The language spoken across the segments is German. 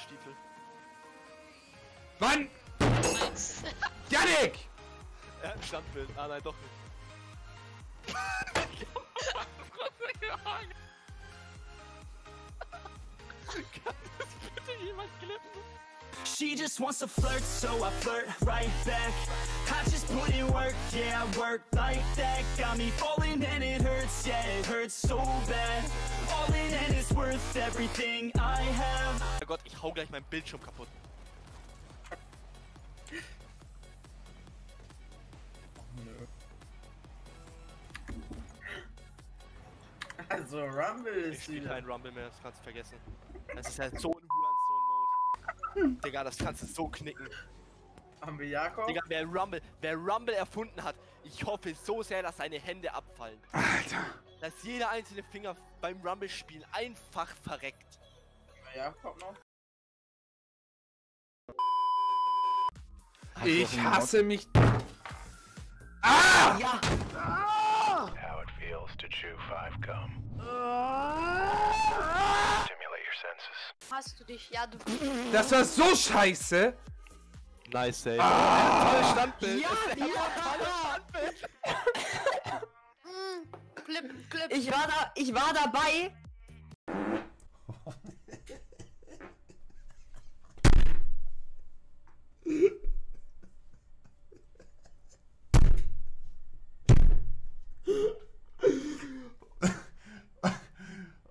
Lederstiefel. Mann! Janik! Er hat ein Standbild. Ah nein, doch nicht. Bitte jemand klippen? She just wants to flirt, so I flirt right back. I just put in work, yeah, I work like that. Got me falling and it hurts, yeah, it hurts so bad. All in and it's worth everything I have. Oh Gott, ich hau gleich meinen Bildschirm kaputt. Also Rumble Ich ist spiele wieder. keinen Rumble mehr, das kannst du vergessen. Das ist halt so ein Hurensohn-Mode. Digga, das kannst du so knicken. Haben wir Jakob? Digga, wer Rumble, wer Rumble erfunden hat, ich hoffe so sehr, dass seine Hände abfallen. Alter. Dass jeder einzelne Finger beim Rumble-Spielen einfach verreckt. Haben wir Jakob noch? Ich hasse mich. Ah! How it feels to chew five gum. Stimulate Hast du dich? Ja, du. Das war so scheiße! Nice, ey. Ah! Tolles Standbild. Ja, ja. tolles Standbild. Mm, Clip, Clip. Ich war da, ich war dabei.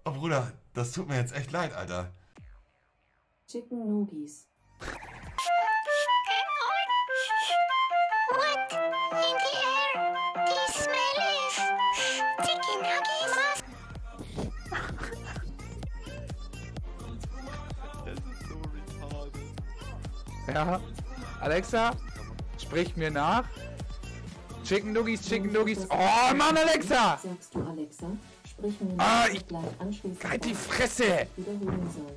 Oh Bruder, das tut mir jetzt echt leid, Alter. Chicken Nuggies. What in the air? The smell is chicken nuggies. Das ist so retarded. Ja. Alexa, sprich mir nach. Chicken Nuggies, Chicken Nuggies. Oh Mann, Alexa! Sagst du Alexa? Sprich mir Ah, nach, ich- gleich anschließend Halt die Fresse! ich wiederholen soll.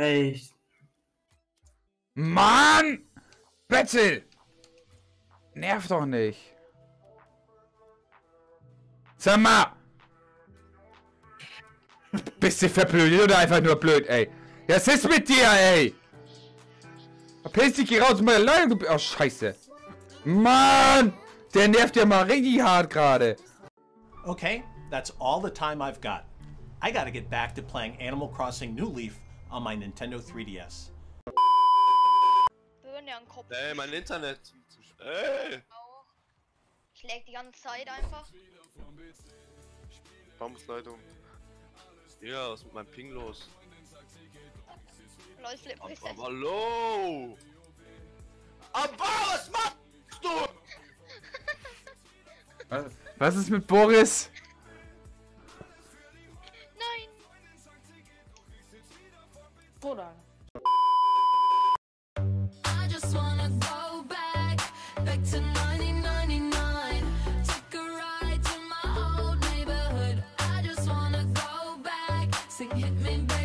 Ey, ich- Mann! Betzel! Nerv doch nicht. Sag mal! Bist du verblödet oder einfach nur blöd, ey? Was ist mit dir, ey? Verpiss dich, geh raus aus meiner Leitung, du... Oh, scheiße. Mann! Der nervt ja mal richtig hart gerade. Okay, that's all the time I've got. I gotta get back to playing Animal Crossing New Leaf on my Nintendo 3DS. Birne an den Kopf. Ey, mein Internet. Ey. Ich leg die ganze Zeit einfach. Bambusleitung. Ja, was ist mit meinem Ping los? Lol, Flip aber hallo! Aber was machst du? Was ist mit Boris? Hold on. I just wanna go back, back to 1999. A ride to my old neighborhood. I just wanna go back, sing hit me.